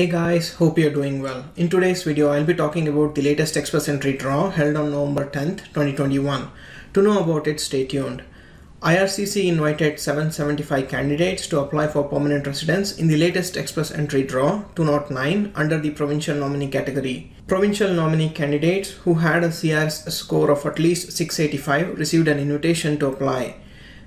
Hey guys, hope you're doing well. In today's video, I'll be talking about the latest Express Entry draw held on November 10th, 2021. To know about it, stay tuned. IRCC invited 775 candidates to apply for permanent residence in the latest Express Entry draw 209 under the provincial nominee category. Provincial nominee candidates who had a CRS score of at least 685 received an invitation to apply.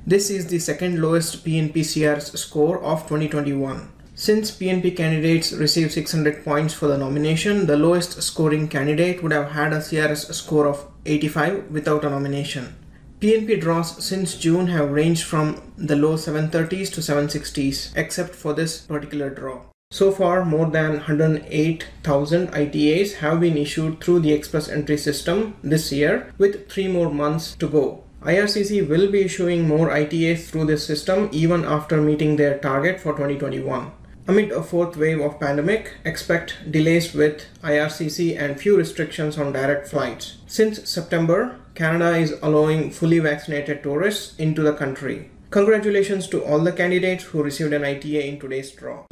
This is the second lowest PNP CRS score of 2021. Since PNP candidates received 600 points for the nomination, the lowest scoring candidate would have had a CRS score of 85 without a nomination. PNP draws since June have ranged from the low 730s to 760s, except for this particular draw. So far, more than 108,000 ITAs have been issued through the express entry system this year, with three more months to go. IRCC will be issuing more ITAs through this system even after meeting their target for 2021. Amid a fourth wave of pandemic, expect delays with IRCC and few restrictions on direct flights. Since September, Canada is allowing fully vaccinated tourists into the country. Congratulations to all the candidates who received an ITA in today's draw.